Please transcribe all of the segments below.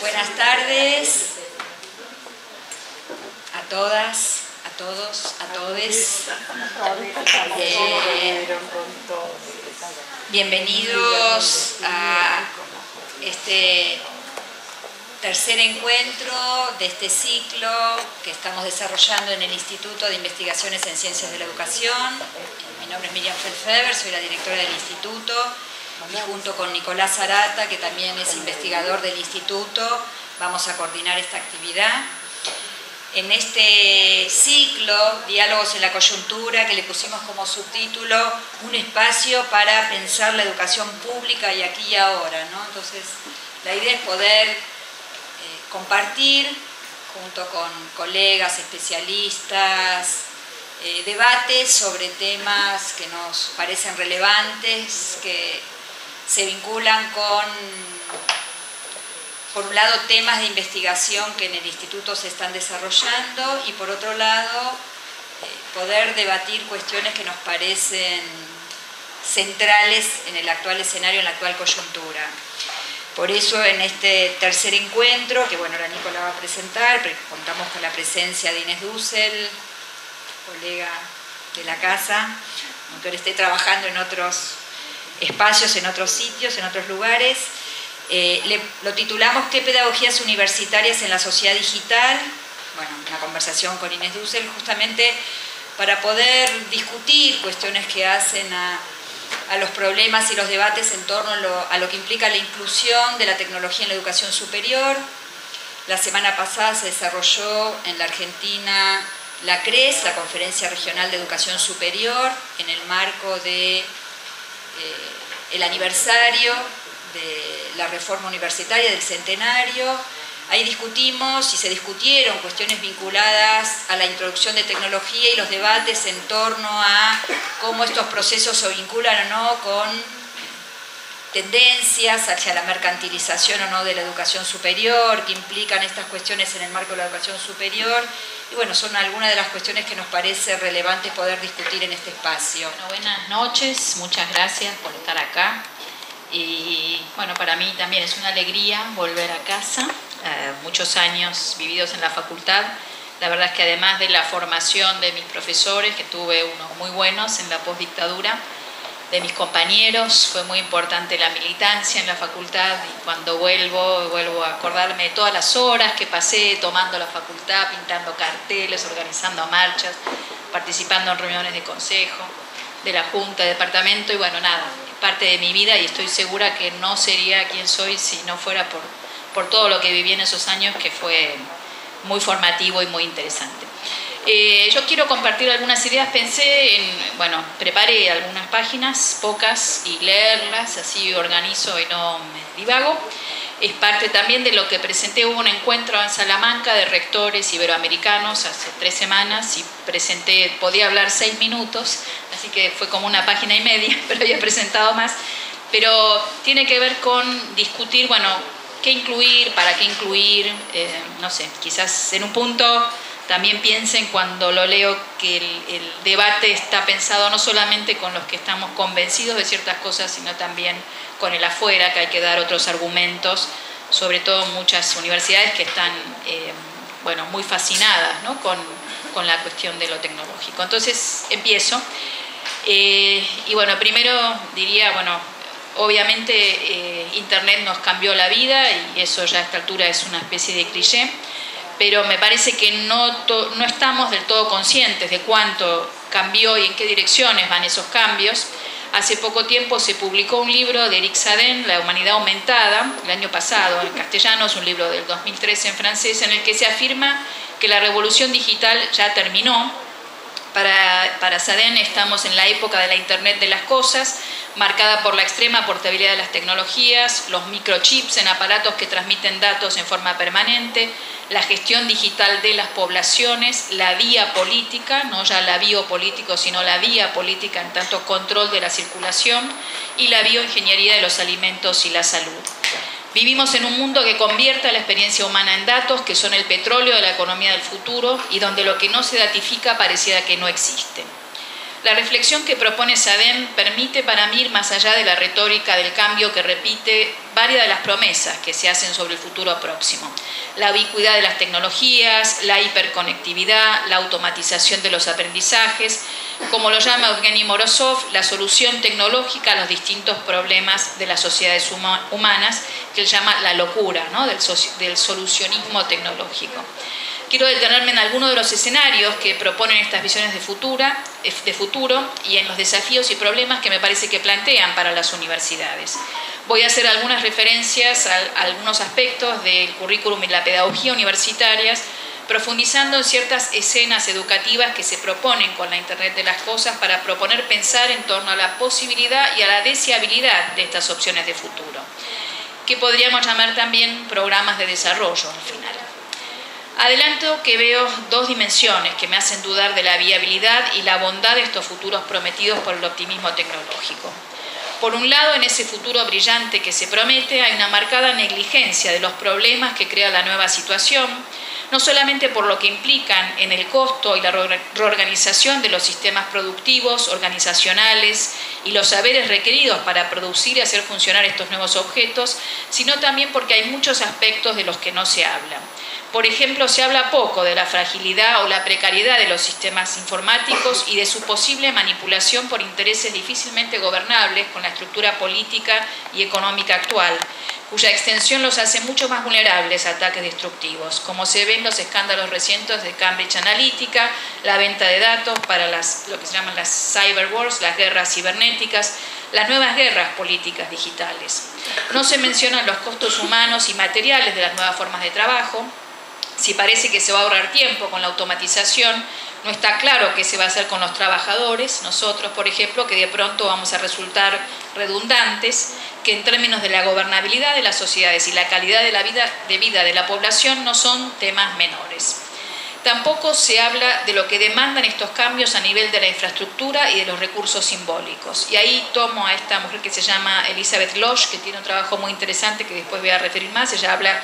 Buenas tardes a todas, a todos, a todes. Eh, bienvenidos a este tercer encuentro de este ciclo que estamos desarrollando en el Instituto de Investigaciones en Ciencias de la Educación. Mi nombre es Miriam Feldfeber, soy la directora del instituto junto con Nicolás Arata, que también es investigador del instituto, vamos a coordinar esta actividad. En este ciclo, Diálogos en la Coyuntura, que le pusimos como subtítulo, un espacio para pensar la educación pública y aquí y ahora. ¿no? Entonces, la idea es poder eh, compartir junto con colegas, especialistas, eh, debates sobre temas que nos parecen relevantes, que se vinculan con, por un lado, temas de investigación que en el instituto se están desarrollando y por otro lado, eh, poder debatir cuestiones que nos parecen centrales en el actual escenario, en la actual coyuntura. Por eso en este tercer encuentro, que bueno, la Nicola va a presentar, contamos con la presencia de Inés Dussel, colega de la casa, aunque ahora esté trabajando en otros espacios en otros sitios, en otros lugares. Eh, lo titulamos ¿Qué pedagogías universitarias en la sociedad digital? Bueno, una conversación con Inés Dussel justamente para poder discutir cuestiones que hacen a, los problemas y los debates en torno a lo, que implica la inclusión de la tecnología en la educación superior. La semana pasada se desarrolló en la Argentina la CRES, la Conferencia Regional de Educación Superior, en el marco de el aniversario de la reforma universitaria del centenario. Ahí discutimos y se discutieron cuestiones vinculadas a la introducción de tecnología y los debates en torno a cómo estos procesos se vinculan o no con tendencias hacia la mercantilización o no de la educación superior, que implican estas cuestiones en el marco de la educación superior. Y bueno, son algunas de las cuestiones que nos parece relevante poder discutir en este espacio. buenas noches, muchas gracias por estar acá. Y bueno, para mí también es una alegría volver a casa, eh, muchos años vividos en la facultad. La verdad es que además de la formación de mis profesores, que tuve unos muy buenos en la postdictadura, de mis compañeros, fue muy importante la militancia en la facultad y cuando vuelvo, vuelvo a acordarme de todas las horas que pasé tomando la facultad, pintando carteles, organizando marchas, participando en reuniones de consejo, de la junta, de departamento y bueno, nada, es parte de mi vida y estoy segura que no sería quien soy si no fuera por, por todo lo que viví en esos años que fue muy formativo y muy interesante. Eh, yo quiero compartir algunas ideas, pensé en, bueno, preparé algunas páginas, pocas, y leerlas, así organizo y no me divago. Es parte también de lo que presenté, hubo un encuentro en Salamanca de rectores iberoamericanos hace tres semanas y presenté, podía hablar seis minutos, así que fue como una página y media, pero había presentado más. Pero tiene que ver con discutir, bueno, qué incluir, para qué incluir, eh, no sé, quizás en un punto también piensen cuando lo leo que el, debate está pensado no solamente con los que estamos convencidos de ciertas cosas, sino también con el afuera, que hay que dar otros argumentos, sobre todo muchas universidades que están eh, bueno, muy fascinadas con, la cuestión de lo tecnológico. Entonces empiezo. Eh, y bueno, primero diría, bueno, obviamente eh, Internet nos cambió la vida y eso ya a esta altura es una especie de cliché pero me parece que no, no estamos del todo conscientes de cuánto cambió y en qué direcciones van esos cambios. Hace poco tiempo se publicó un libro de Eric Sadin, La humanidad aumentada, el año pasado en castellano, es un libro del 2013 en francés, en el que se afirma que la revolución digital ya terminó. Para, para Sadin estamos en la época de la Internet de las Cosas, marcada por la extrema portabilidad de las tecnologías, los microchips en aparatos que transmiten datos en forma permanente, la gestión digital de las poblaciones, la vía política, no ya la biopolítico, sino la vía política en tanto control de la circulación y la bioingeniería de los alimentos y la salud. Vivimos en un mundo que convierte a la experiencia humana en datos, que son el petróleo de la economía del futuro y donde lo que no se datifica pareciera que no existe. La reflexión que propone Sadem permite para mí ir más allá de la retórica del cambio que repite varias de las promesas que se hacen sobre el futuro próximo. La ubicuidad de las tecnologías, la hiperconectividad, la automatización de los aprendizajes, como lo llama Evgeny Morozov, la solución tecnológica a los distintos problemas de las sociedades humanas, que él llama la locura del, del solucionismo tecnológico. Quiero detenerme en algunos de los escenarios que proponen estas visiones de, de futuro y en los desafíos y problemas que me parece que plantean para las universidades. Voy a hacer algunas referencias a, algunos aspectos del currículum y la pedagogía universitarias, profundizando en ciertas escenas educativas que se proponen con la Internet de las Cosas para proponer pensar en torno a la posibilidad y a la deseabilidad de estas opciones de futuro, que podríamos llamar también programas de desarrollo al final. Adelanto que veo dos dimensiones que me hacen dudar de la viabilidad y la bondad de estos futuros prometidos por el optimismo tecnológico. Por un lado, en ese futuro brillante que se promete hay una marcada negligencia de los problemas que crea la nueva situación, no solamente por lo que implican en el costo y la reorganización de los sistemas productivos, organizacionales y los saberes requeridos para producir y hacer funcionar estos nuevos objetos, sino también porque hay muchos aspectos de los que no se habla por ejemplo, se habla poco de la fragilidad o la precariedad de los sistemas informáticos y de su posible manipulación por intereses difícilmente gobernables con la estructura política y económica actual, cuya extensión los hace mucho más vulnerables a ataques destructivos, como se ven los escándalos recientes de Cambridge Analytica, la venta de datos para las, lo que se llaman las cyber wars, las guerras cibernéticas, las nuevas guerras políticas digitales. No se mencionan los costos humanos y materiales de las nuevas formas de trabajo, si parece que se va a ahorrar tiempo con la automatización, no está claro qué se va a hacer con los trabajadores, nosotros, por ejemplo, que de pronto vamos a resultar redundantes, que en términos de la gobernabilidad de las sociedades y la calidad de la vida de, vida de la población no son temas menores. Tampoco se habla de lo que demandan estos cambios a nivel de la infraestructura y de los recursos simbólicos. Y ahí tomo a esta mujer que se llama Elizabeth Losch, que tiene un trabajo muy interesante que después voy a referir más. Ella habla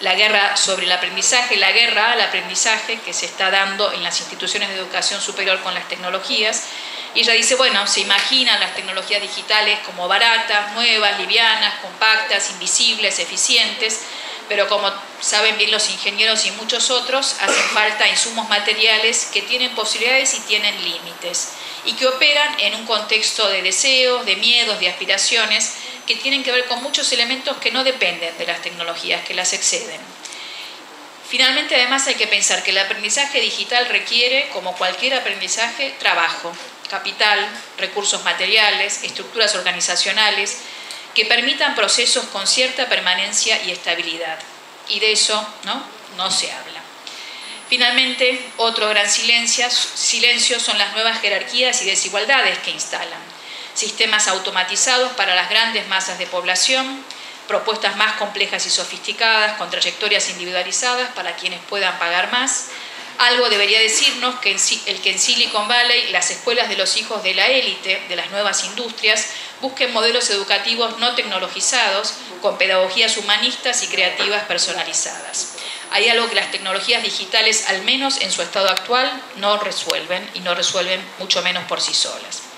la guerra sobre el aprendizaje, la guerra al aprendizaje que se está dando en las instituciones de educación superior con las tecnologías. Y ella dice, bueno, se imaginan las tecnologías digitales como baratas, nuevas, livianas, compactas, invisibles, eficientes, pero como saben bien los ingenieros y muchos otros, hacen falta insumos materiales que tienen posibilidades y tienen límites, y que operan en un contexto de deseos, de miedos, de aspiraciones, que tienen que ver con muchos elementos que no dependen de las tecnologías, que las exceden. Finalmente, además, hay que pensar que el aprendizaje digital requiere, como cualquier aprendizaje, trabajo, capital, recursos materiales, estructuras organizacionales, que permitan procesos con cierta permanencia y estabilidad. Y de eso no, no se habla. Finalmente, otro gran silencio, silencio son las nuevas jerarquías y desigualdades que instalan sistemas automatizados para las grandes masas de población, propuestas más complejas y sofisticadas, con trayectorias individualizadas para quienes puedan pagar más. Algo debería decirnos que el que en Silicon Valley las escuelas de los hijos de la élite, de las nuevas industrias, busquen modelos educativos no tecnologizados, con pedagogías humanistas y creativas personalizadas. Hay algo que las tecnologías digitales, al menos en su estado actual, no resuelven y no resuelven mucho menos por sí solas.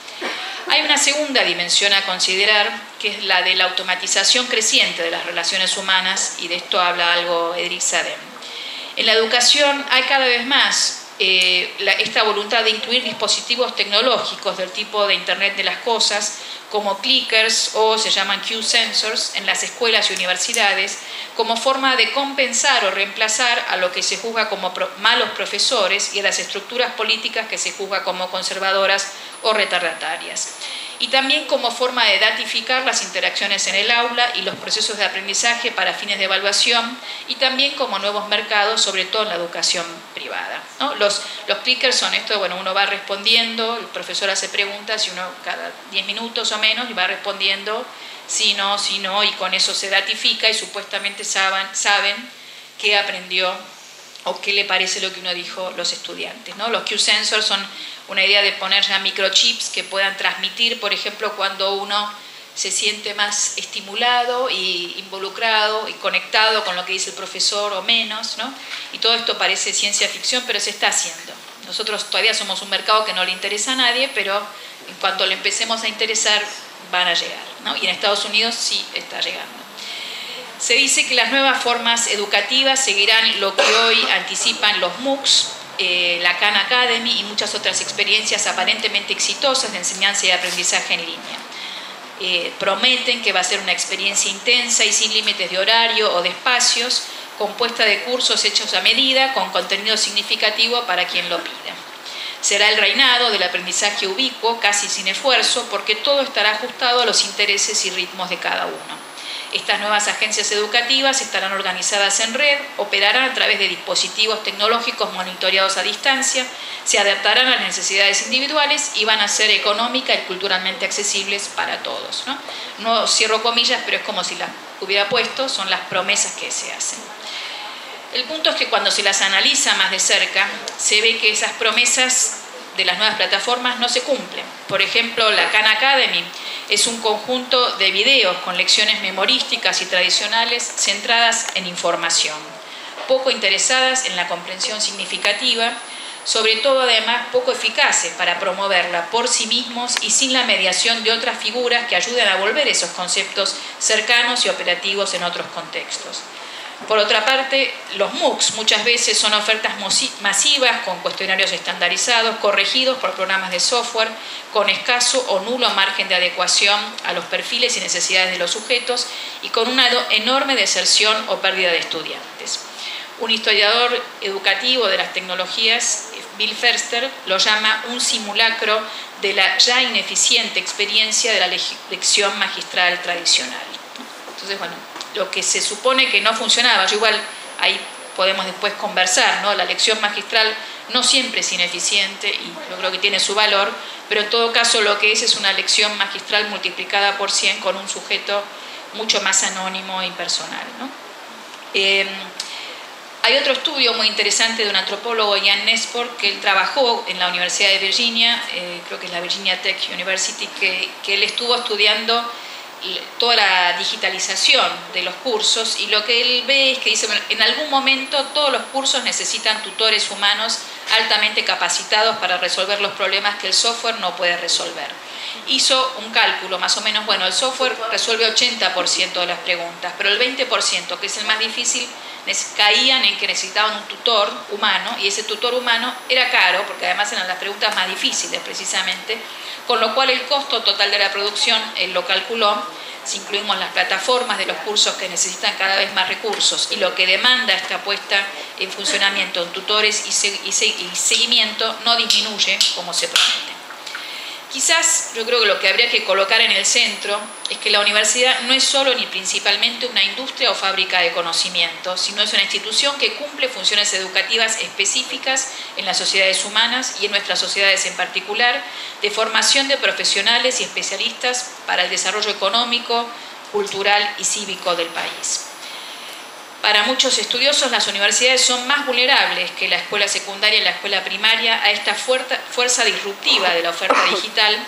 Hay una segunda dimensión a considerar, que es la de la automatización creciente de las relaciones humanas, y de esto habla algo Edric Sadem. En la educación hay cada vez más eh, esta voluntad de incluir dispositivos tecnológicos del tipo de Internet de las Cosas, como clickers o se llaman Q-sensors en las escuelas y universidades, como forma de compensar o reemplazar a lo que se juzga como malos profesores y a las estructuras políticas que se juzga como conservadoras o retardatarias y también como forma de datificar las interacciones en el aula y los procesos de aprendizaje para fines de evaluación y también como nuevos mercados, sobre todo en la educación privada. Los, los clickers son esto, bueno, uno va respondiendo, el profesor hace preguntas y uno cada 10 minutos o menos y va respondiendo sí, no, sí, no, y con eso se datifica y supuestamente saben, saben qué aprendió o qué le parece lo que uno dijo los estudiantes. ¿no? Los Q-sensors son una idea de poner ya microchips que puedan transmitir, por ejemplo, cuando uno se siente más estimulado y involucrado y conectado con lo que dice el profesor o menos, ¿no? Y todo esto parece ciencia ficción, pero se está haciendo. nosotros todavía somos un mercado que no le interesa a nadie, pero en cuanto le empecemos a interesar, van a llegar. Y en Estados Unidos sí está llegando. Se dice que las nuevas formas educativas seguirán lo que hoy anticipan los MOOCs, eh, la Khan Academy y muchas otras experiencias aparentemente exitosas de enseñanza y aprendizaje en línea. Eh, prometen que va a ser una experiencia intensa y sin límites de horario o de espacios, compuesta de cursos hechos a medida con contenido significativo para quien lo pida. Será el reinado del aprendizaje ubicuo, casi sin esfuerzo, porque todo estará ajustado a los intereses y ritmos de cada uno. Estas nuevas agencias educativas estarán organizadas en red, operarán a través de dispositivos tecnológicos monitoreados a distancia, se adaptarán a las necesidades individuales y van a ser económicas y culturalmente accesibles para todos. ¿no? no cierro comillas, pero es como si las hubiera puesto, son las promesas que se hacen. El punto es que cuando se las analiza más de cerca, se ve que esas promesas de las nuevas plataformas no se cumplen. Por ejemplo, la Khan Academy es un conjunto de videos con lecciones memorísticas y tradicionales centradas en información, poco interesadas en la comprensión significativa, sobre todo además poco eficaces para promoverla por sí mismos y sin la mediación de otras figuras que ayuden a volver esos conceptos cercanos y operativos en otros contextos. Por otra parte, los MOOCs muchas veces son ofertas masivas con cuestionarios estandarizados, corregidos por programas de software, con escaso o nulo margen de adecuación a los perfiles y necesidades de los sujetos y con una enorme deserción o pérdida de estudiantes. Un historiador educativo de las tecnologías, Bill Ferster, lo llama un simulacro de la ya ineficiente experiencia de la lección magistral tradicional. Entonces, bueno, lo que se supone que no funcionaba. Yo igual ahí podemos después conversar, ¿no? La lección magistral no siempre es ineficiente y yo creo que tiene su valor, pero en todo caso lo que es es una lección magistral multiplicada por 100 con un sujeto mucho más anónimo y personal. Em, hay otro estudio muy interesante de un antropólogo, Ian Nesport, que él trabajó en la Universidad de Virginia, eh, creo que es la Virginia Tech University, que él estuvo estudiando toda la digitalización de los cursos y lo que él ve es que dice, en algún momento todos los cursos necesitan tutores humanos altamente capacitados para resolver los problemas que el software no puede resolver. Hizo un cálculo más o menos, bueno, el software resuelve 80% de las preguntas, pero el 20%, que es el más difícil, caían en que necesitaban un tutor humano y ese tutor humano era caro, porque además eran las preguntas más difíciles precisamente, con lo cual el costo total de la producción él lo calculó, si incluimos las plataformas de los cursos que necesitan cada vez más recursos y lo que demanda esta puesta en funcionamiento en tutores y seguimiento no disminuye como se promete. Quizás yo creo que lo que habría que colocar en el centro es que la universidad no es solo ni principalmente una industria o fábrica de conocimiento, sino es una institución que cumple funciones educativas específicas en las sociedades humanas y en nuestras sociedades en particular, de formación de profesionales y especialistas para el desarrollo económico, cultural y cívico del país. Para muchos estudiosos, las universidades son más vulnerables que la escuela secundaria y la escuela primaria a esta fuerza disruptiva de la oferta digital.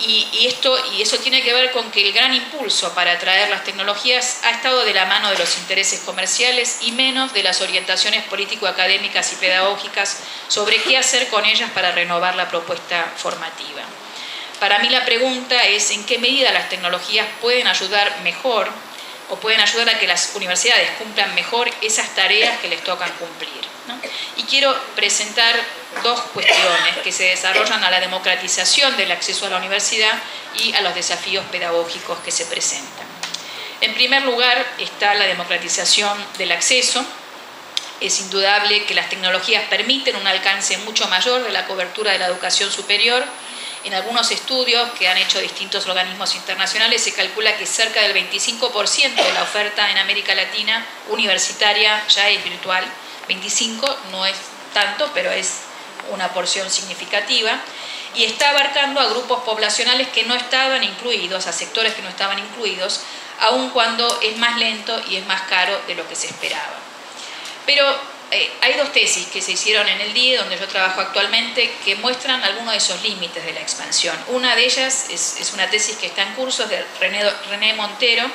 Y, esto, y eso tiene que ver con que el gran impulso para atraer las tecnologías ha estado de la mano de los intereses comerciales y menos de las orientaciones político-académicas y pedagógicas sobre qué hacer con ellas para renovar la propuesta formativa. Para mí la pregunta es en qué medida las tecnologías pueden ayudar mejor o pueden ayudar a que las universidades cumplan mejor esas tareas que les tocan cumplir. Y quiero presentar dos cuestiones que se desarrollan a la democratización del acceso a la universidad y a los desafíos pedagógicos que se presentan. En primer lugar está la democratización del acceso. Es indudable que las tecnologías permiten un alcance mucho mayor de la cobertura de la educación superior en algunos estudios que han hecho distintos organismos internacionales se calcula que cerca del 25% de la oferta en América Latina universitaria ya es virtual. 25 no es tanto, pero es una porción significativa. Y está abarcando a grupos poblacionales que no estaban incluidos, a sectores que no estaban incluidos, aun cuando es más lento y es más caro de lo que se esperaba. Pero eh, hay dos tesis que se hicieron en el DIE, donde yo trabajo actualmente, que muestran algunos de esos límites de la expansión. Una de ellas es, una tesis que está en curso de René, René Montero,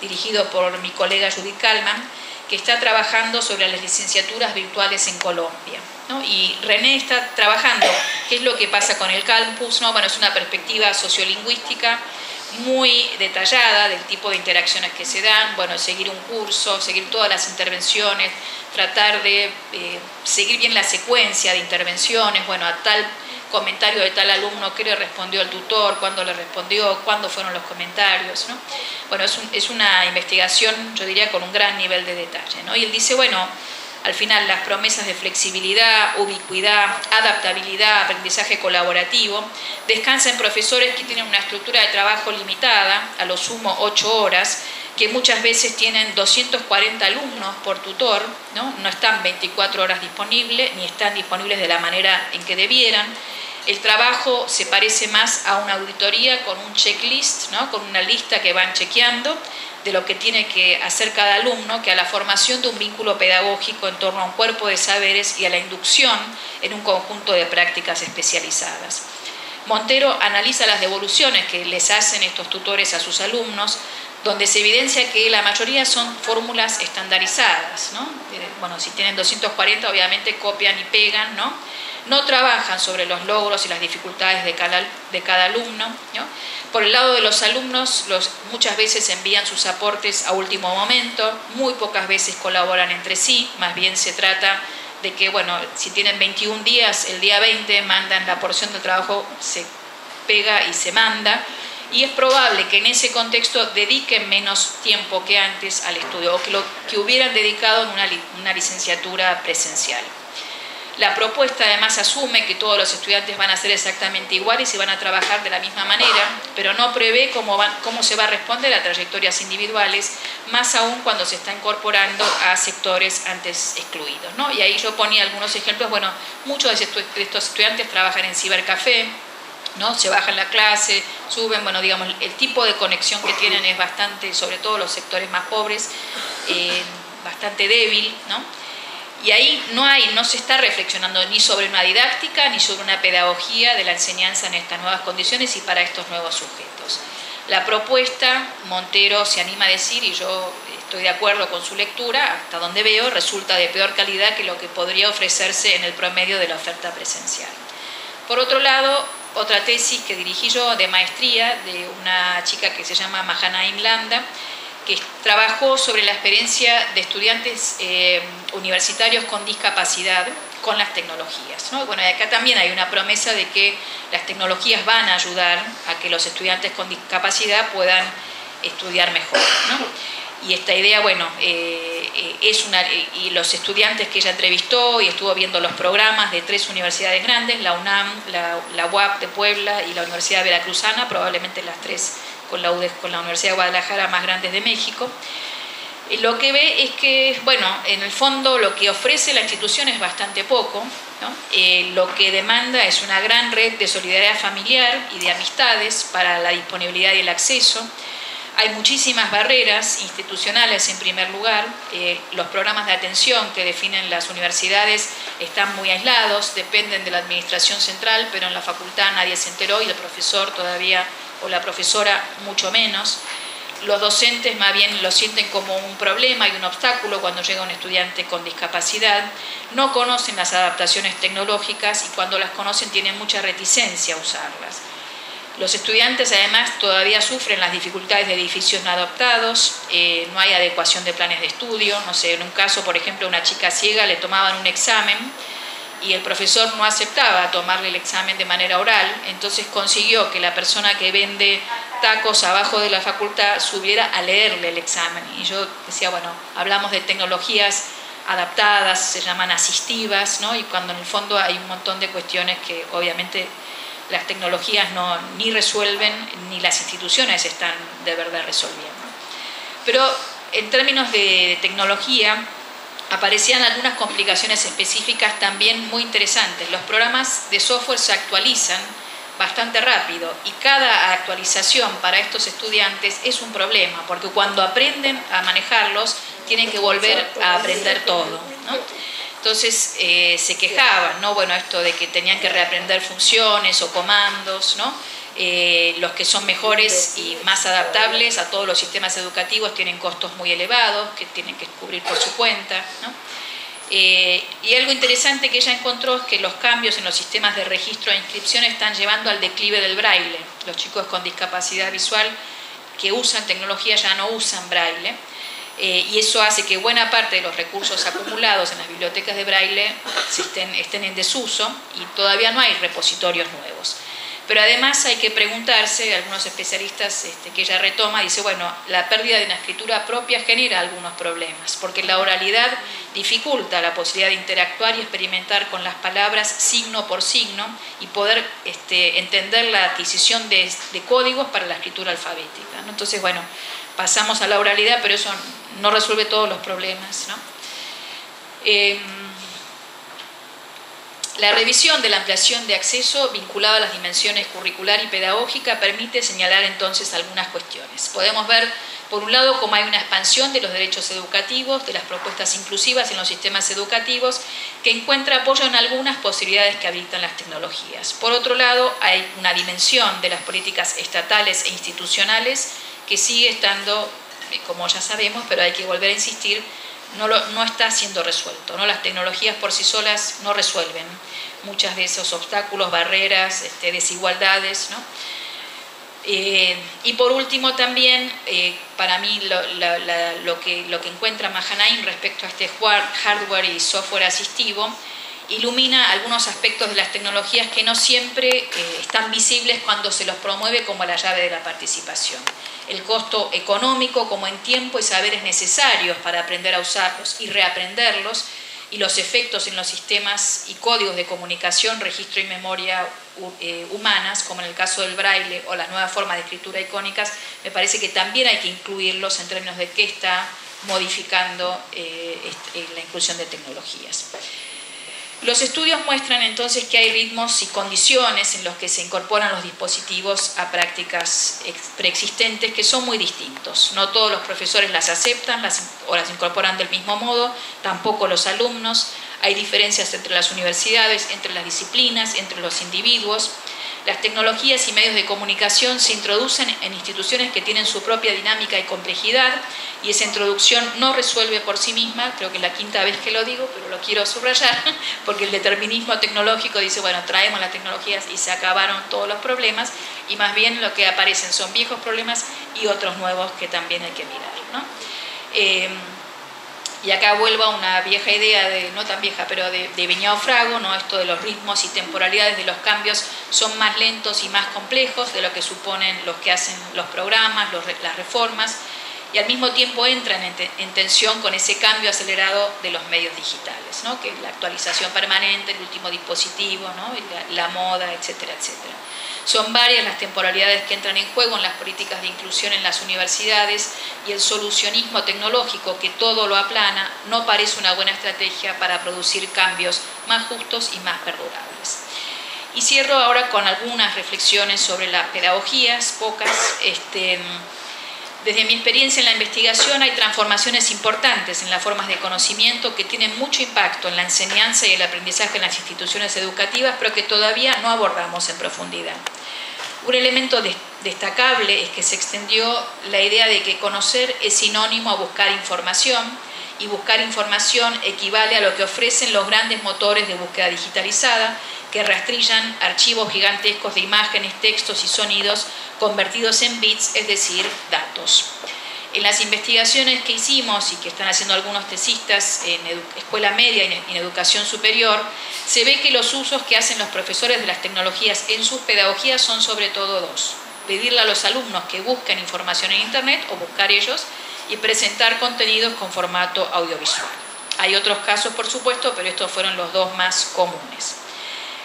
dirigido por mi colega Judith Kalman, que está trabajando sobre las licenciaturas virtuales en Colombia. Y René está trabajando qué es lo que pasa con el campus, ¿no? Bueno, es una perspectiva sociolingüística muy detallada del tipo de interacciones que se dan, bueno, seguir un curso, seguir todas las intervenciones, tratar de eh, seguir bien la secuencia de intervenciones, bueno, a tal comentario de tal alumno, qué le respondió el tutor, cuándo le respondió, cuándo fueron los comentarios. ¿no? Bueno, es, es, una investigación, yo diría, con un gran nivel de detalle. ¿no? Y él dice, bueno, al final las promesas de flexibilidad, ubicuidad, adaptabilidad, aprendizaje colaborativo, descansan profesores que tienen una estructura de trabajo limitada, a lo sumo 8 horas, que muchas veces tienen 240 alumnos por tutor, ¿no? no están 24 horas disponibles, ni están disponibles de la manera en que debieran. El trabajo se parece más a una auditoría con un checklist, ¿no? con una lista que van chequeando de lo que tiene que hacer cada alumno, que a la formación de un vínculo pedagógico en torno a un cuerpo de saberes y a la inducción en un conjunto de prácticas especializadas. Montero analiza las devoluciones que les hacen estos tutores a sus alumnos, donde se evidencia que la mayoría son fórmulas estandarizadas. ¿no? Eh, bueno, si tienen 240 obviamente copian y pegan, ¿no? no trabajan sobre los logros y las dificultades de cada, de cada alumno. Por el lado de los alumnos, los, muchas veces envían sus aportes a último momento, muy pocas veces colaboran entre sí, más bien se trata de que, bueno, si tienen 21 días, el día 20 mandan la porción del trabajo, se pega y se manda, y es probable que en ese contexto dediquen menos tiempo que antes al estudio o que lo que hubieran dedicado en una, una licenciatura presencial. La propuesta además asume que todos los estudiantes van a ser exactamente iguales y van a trabajar de la misma manera, pero no prevé cómo, cómo se va a responder a trayectorias individuales, más aún cuando se está incorporando a sectores antes excluidos. ¿no? Y ahí yo ponía algunos ejemplos, bueno, muchos de estos estudiantes trabajan en cibercafé, ¿no? se bajan la clase, suben, bueno, digamos, el tipo de conexión que tienen es bastante, sobre todo los sectores más pobres, eh, bastante débil, ¿no? Y ahí no, hay, no se está reflexionando ni sobre una didáctica ni sobre una pedagogía de la enseñanza en estas nuevas condiciones y para estos nuevos sujetos. La propuesta, Montero se anima a decir, y yo estoy de acuerdo con su lectura, hasta donde veo, resulta de peor calidad que lo que podría ofrecerse en el promedio de la oferta presencial. Por otro lado, otra tesis que dirigí yo de maestría de una chica que se llama Mahana Imlanda, que trabajó sobre la experiencia de estudiantes eh, universitarios con discapacidad con las tecnologías. Bueno, y acá también hay una promesa de que las tecnologías van a ayudar a que los estudiantes con discapacidad puedan estudiar mejor. Y esta idea, bueno, eh, eh, es una. Y los estudiantes que ella entrevistó y estuvo viendo los programas de tres universidades grandes, la UNAM, la, la UAP de Puebla y la Universidad Veracruzana, probablemente las tres con la, con la Universidad de Guadalajara más grandes de México, lo que ve es que, bueno, en el fondo lo que ofrece la institución es bastante poco, eh, lo que demanda es una gran red de solidaridad familiar y de amistades para la disponibilidad y el acceso. Hay muchísimas barreras institucionales en primer lugar. Eh, los programas de atención que definen las universidades están muy aislados, dependen de la administración central, pero en la facultad nadie se enteró y el profesor todavía o la profesora mucho menos. Los docentes más bien lo sienten como un problema y un obstáculo cuando llega un estudiante con discapacidad. No conocen las adaptaciones tecnológicas y cuando las conocen tienen mucha reticencia a usarlas. Los estudiantes además todavía sufren las dificultades de edificios no adaptados, eh, no hay adecuación de planes de estudio, no sé, en un caso, por ejemplo, una chica ciega le tomaban un examen y el profesor no aceptaba tomarle el examen de manera oral, entonces consiguió que la persona que vende tacos abajo de la facultad subiera a leerle el examen. Y yo decía, bueno, hablamos de tecnologías adaptadas, se llaman asistivas, ¿no? y cuando en el fondo hay un montón de cuestiones que obviamente las tecnologías no, ni resuelven ni las instituciones están de verdad resolviendo. Pero en términos de tecnología, aparecían algunas complicaciones específicas también muy interesantes. Los programas de software se actualizan bastante rápido y cada actualización para estos estudiantes es un problema, porque cuando aprenden a manejarlos tienen que volver a aprender todo. Entonces eh, se quejaban, ¿no? Bueno, esto de que tenían que reaprender funciones o comandos, ¿no? Eh, los que son mejores y más adaptables a todos los sistemas educativos tienen costos muy elevados que tienen que cubrir por su cuenta. Eh, y algo interesante que ella encontró es que los cambios en los sistemas de registro e inscripción están llevando al declive del braille. Los chicos con discapacidad visual que usan tecnología ya no usan braille. Eh, y eso hace que buena parte de los recursos acumulados en las bibliotecas de braille estén, estén en desuso y todavía no hay repositorios nuevos. Pero además hay que preguntarse, algunos especialistas este, que ella retoma, dice, bueno, la pérdida de una escritura propia genera algunos problemas, porque la oralidad dificulta la posibilidad de interactuar y experimentar con las palabras signo por signo y poder este, entender la adquisición de, códigos para la escritura alfabética. Entonces, bueno, pasamos a la oralidad, pero eso no resuelve todos los problemas. ¿no? Em, la revisión de la ampliación de acceso vinculada a las dimensiones curricular y pedagógica permite señalar entonces algunas cuestiones. Podemos ver, por un lado, cómo hay una expansión de los derechos educativos, de las propuestas inclusivas en los sistemas educativos, que encuentra apoyo en algunas posibilidades que habitan las tecnologías. Por otro lado, hay una dimensión de las políticas estatales e institucionales que sigue estando, eh, como ya sabemos, pero hay que volver a insistir, no, no está siendo resuelto. ¿no? Las tecnologías por sí solas no resuelven muchas de esos obstáculos, barreras, este, desigualdades. ¿no? Eh, y por último también, eh, para mí lo, que, lo que encuentra Mahanaim respecto a este hardware y software asistivo, ilumina algunos aspectos de las tecnologías que no siempre eh, están visibles cuando se los promueve como la llave de la participación el costo económico como en tiempo y saberes necesarios para aprender a usarlos y reaprenderlos, y los efectos en los sistemas y códigos de comunicación, registro y memoria eh, humanas, como en el caso del braille o las nuevas formas de escritura icónicas, me parece que también hay que incluirlos en términos de qué está modificando eh, la inclusión de tecnologías. Los estudios muestran entonces que hay ritmos y condiciones en los que se incorporan los dispositivos a prácticas preexistentes que son muy distintos. No todos los profesores las aceptan o las incorporan del mismo modo, tampoco los alumnos. Hay diferencias entre las universidades, entre las disciplinas, entre los individuos. Las tecnologías y medios de comunicación se introducen en instituciones que tienen su propia dinámica y complejidad y esa introducción no resuelve por sí misma, creo que es la quinta vez que lo digo, pero lo quiero subrayar, porque el determinismo tecnológico dice, bueno, traemos las tecnologías y se acabaron todos los problemas y más bien lo que aparecen son viejos problemas y otros nuevos que también hay que mirar. ¿no? Eh, y acá vuelvo a una vieja idea, de, no tan vieja, pero de, de Viñao Frago, ¿no? esto de los ritmos y temporalidades de los cambios son más lentos y más complejos de lo que suponen los que hacen los programas, las reformas, y al mismo tiempo entran en, tensión con ese cambio acelerado de los medios digitales, ¿no? que es la actualización permanente, el último dispositivo, ¿no? la, la moda, etcétera, etcétera. Son varias las temporalidades que entran en juego en las políticas de inclusión en las universidades y el solucionismo tecnológico que todo lo aplana no parece una buena estrategia para producir cambios más justos y más perdurables. Y cierro ahora con algunas reflexiones sobre las pedagogías, pocas. Este, desde mi experiencia en la investigación hay transformaciones importantes en las formas de conocimiento que tienen mucho impacto en la enseñanza y el aprendizaje en las instituciones educativas, pero que todavía no abordamos en profundidad. Un elemento destacable es que se extendió la idea de que conocer es sinónimo a buscar información y buscar información equivale a lo que ofrecen los grandes motores de búsqueda digitalizada que rastrillan archivos gigantescos de imágenes, textos y sonidos convertidos en bits, es decir, datos. En las investigaciones que hicimos y que están haciendo algunos tesistas en escuela media y en educación superior, se ve que los usos que hacen los profesores de las tecnologías en sus pedagogías son sobre todo dos. Pedirle a los alumnos que busquen información en Internet o buscar ellos y presentar contenidos con formato audiovisual. Hay otros casos, por supuesto, pero estos fueron los dos más comunes.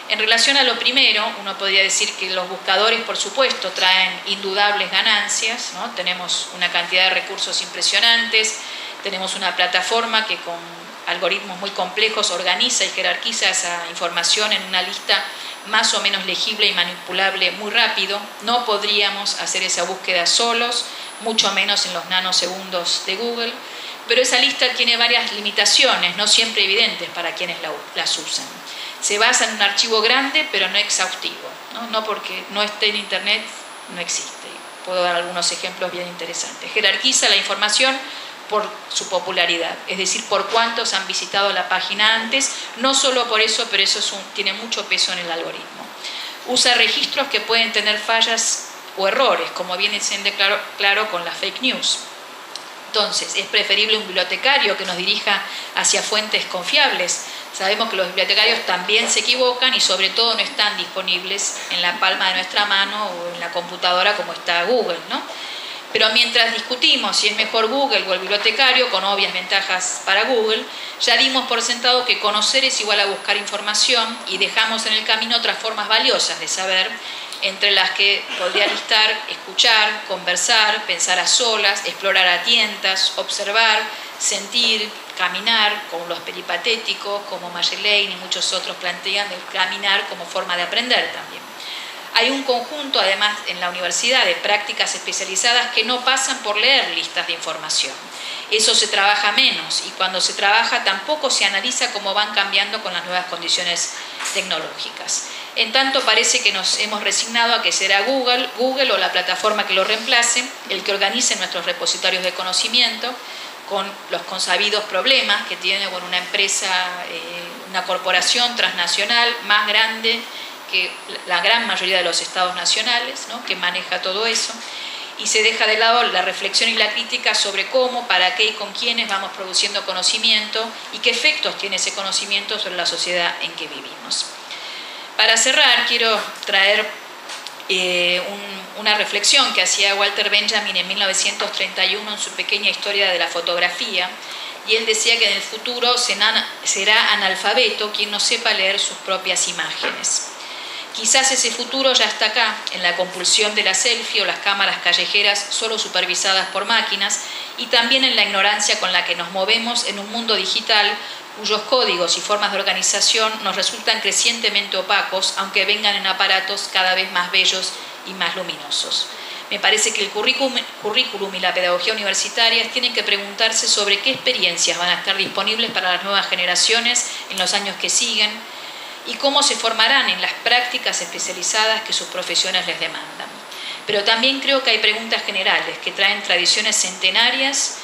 En relación a lo primero, uno podría decir que los buscadores, por supuesto, traen indudables ganancias, ¿no? tenemos una cantidad de recursos impresionantes, tenemos una plataforma que con algoritmos muy complejos organiza y jerarquiza esa información en una lista más o menos legible y manipulable muy rápido. No podríamos hacer esa búsqueda solos, mucho menos en los nanosegundos de Google, pero esa lista tiene varias limitaciones, no siempre evidentes para quienes las usan se basa en un archivo grande pero no exhaustivo, no, porque no esté en Internet, no existe. Puedo dar algunos ejemplos bien interesantes. Jerarquiza la información por su popularidad, es decir, por cuántos han visitado la página antes, no solo por eso, pero eso tiene mucho peso en el algoritmo. Usa registros que pueden tener fallas o errores, como viene siendo claro, claro con las fake news. Entonces, es preferible un bibliotecario que nos dirija hacia fuentes confiables. Sabemos que los bibliotecarios también se equivocan y sobre todo no están disponibles en la palma de nuestra mano o en la computadora como está Google, ¿no? Pero mientras discutimos si es mejor Google o el bibliotecario, con obvias ventajas para Google, ya dimos por sentado que conocer es igual a buscar información y dejamos en el camino otras formas valiosas de saber, entre las que podrían estar escuchar, conversar, pensar a solas, explorar a tientas, observar, sentir, caminar, como los peripatéticos, como Magellane y muchos otros plantean el caminar como forma de aprender también. Hay un conjunto, además, en la universidad de prácticas especializadas que no pasan por leer listas de información. Eso se trabaja menos y cuando se trabaja tampoco se analiza cómo van cambiando con las nuevas condiciones tecnológicas. En tanto parece que nos hemos resignado a que será Google, Google o la plataforma que lo reemplace, el que organice nuestros repositorios de conocimiento con los consabidos problemas que tiene con una empresa, eh, una corporación transnacional más grande que la gran mayoría de los estados nacionales, que maneja todo eso, y se deja de lado la reflexión y la crítica sobre cómo, para qué y con quiénes vamos produciendo conocimiento y qué efectos tiene ese conocimiento sobre la sociedad en que vivimos. Para cerrar, quiero traer eh, una reflexión que hacía Walter Benjamin en 1931 en su pequeña historia de la fotografía, y él decía que en el futuro será analfabeto quien no sepa leer sus propias imágenes. Quizás ese futuro ya está acá, en la compulsión de la selfie o las cámaras callejeras solo supervisadas por máquinas y también en la ignorancia con la que nos movemos en un mundo digital cuyos códigos y formas de organización nos resultan crecientemente opacos, aunque vengan en aparatos cada vez más bellos y más luminosos. Me parece que el currículum, y la pedagogía universitaria tienen que preguntarse sobre qué experiencias van a estar disponibles para las nuevas generaciones en los años que siguen, y cómo se formarán en las prácticas especializadas que sus profesiones les demandan. Pero también creo que hay preguntas generales que traen tradiciones centenarias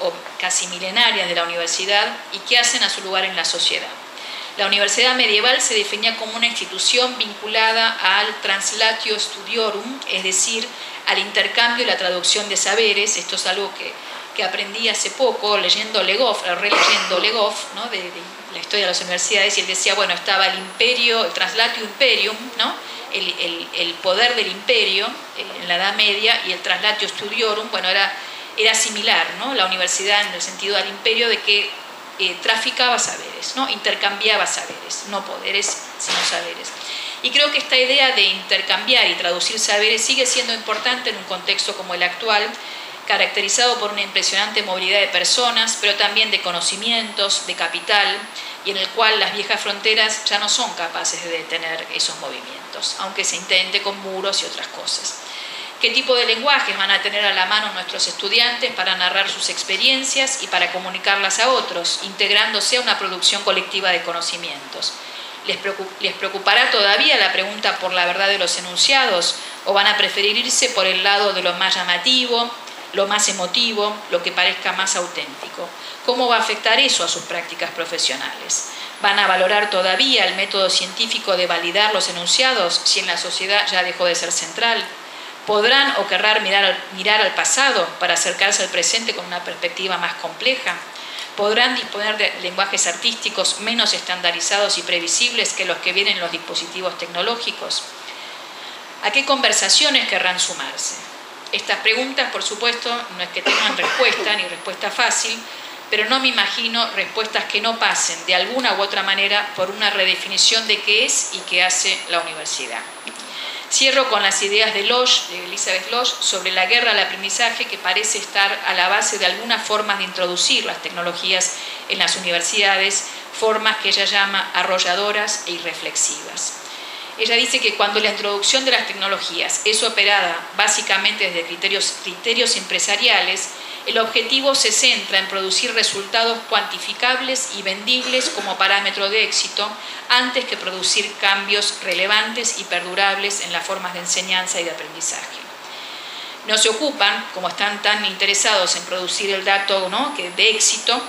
o casi milenarias de la universidad y que hacen a su lugar en la sociedad. La universidad medieval se definía como una institución vinculada al translatio studiorum, es decir, al intercambio y la traducción de saberes. Esto es algo que, que aprendí hace poco leyendo Legoff, releyendo Legoff, ¿no? de la historia de las universidades y él decía, bueno, estaba el imperio, el traslatio imperium, ¿no? el, poder del imperio eh, en la Edad Media y el traslatio studiorum, bueno, era, era similar, ¿no? la universidad en el sentido del imperio de que eh, traficaba saberes, ¿no? intercambiaba saberes, no poderes, sino saberes. Y creo que esta idea de intercambiar y traducir saberes sigue siendo importante en un contexto como el actual, caracterizado por una impresionante movilidad de personas, pero también de conocimientos, de capital, y en el cual las viejas fronteras ya no son capaces de detener esos movimientos, aunque se intente con muros y otras cosas. ¿Qué tipo de lenguajes van a tener a la mano nuestros estudiantes para narrar sus experiencias y para comunicarlas a otros, integrándose a una producción colectiva de conocimientos? ¿Les preocupará todavía la pregunta por la verdad de los enunciados o van a preferir irse por el lado de lo más llamativo, lo más emotivo, lo que parezca más auténtico. ¿Cómo va a afectar eso a sus prácticas profesionales? ¿Van a valorar todavía el método científico de validar los enunciados si en la sociedad ya dejó de ser central? ¿Podrán o querrán mirar, al pasado para acercarse al presente con una perspectiva más compleja? ¿Podrán disponer de lenguajes artísticos menos estandarizados y previsibles que los que vienen en los dispositivos tecnológicos? ¿A qué conversaciones querrán sumarse? Estas preguntas, por supuesto, no es que tengan respuesta ni respuesta fácil, pero no me imagino respuestas que no pasen de alguna u otra manera por una redefinición de qué es y qué hace la universidad. Cierro con las ideas de de Elizabeth Losch, sobre la guerra al aprendizaje que parece estar a la base de algunas formas de introducir las tecnologías en las universidades, formas que ella llama arrolladoras e irreflexivas. Ella dice que cuando la introducción de las tecnologías es operada básicamente desde criterios, criterios empresariales, el objetivo se centra en producir resultados cuantificables y vendibles como parámetro de éxito antes que producir cambios relevantes y perdurables en las formas de enseñanza y de aprendizaje. no se ocupan, como están tan interesados en producir el dato ¿no? que de éxito,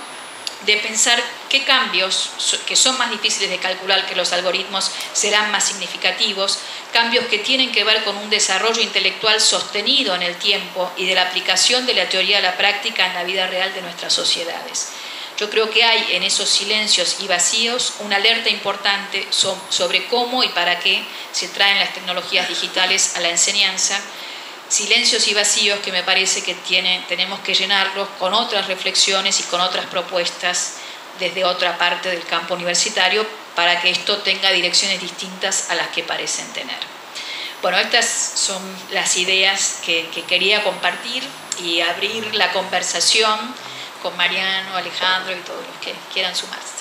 de pensar qué cambios, que son más difíciles de calcular que los algoritmos, serán más significativos, cambios que tienen que ver con un desarrollo intelectual sostenido en el tiempo y de la aplicación de la teoría a la práctica en la vida real de nuestras sociedades. Yo creo que hay en esos silencios y vacíos una alerta importante sobre cómo y para qué se traen las tecnologías digitales a la enseñanza silencios y vacíos que me parece que tenemos que llenarlos con otras reflexiones y con otras propuestas desde otra parte del campo universitario para que esto tenga direcciones distintas a las que parecen tener. Bueno, estas son las ideas que quería compartir y abrir la conversación con Mariano, Alejandro y todos los que quieran sumarse.